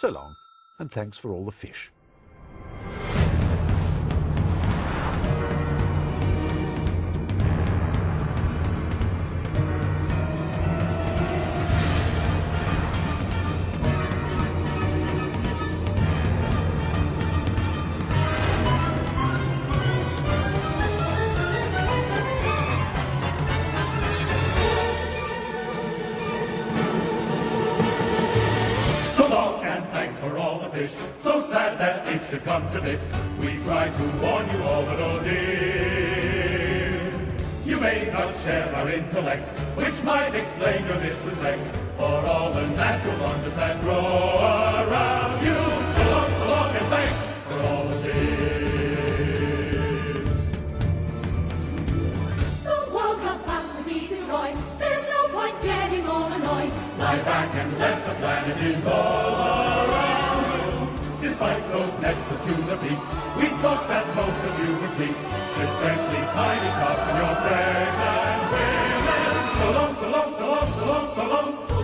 So long, and thanks for all the fish. For all the fish. So sad that it should come to this. We try to warn you all, but oh dear. You may not share our intellect, which might explain your disrespect for all the natural wonders that grow around you. So long, so long, and thanks for all the fish. The world's about to be destroyed. There's no point getting all annoyed. Lie back and let the planet dissolve despite those nets of tuna fleets. We thought that most of you were sweet, especially tiny tots and your pregnant women. So long, so long, so long, so long, so long.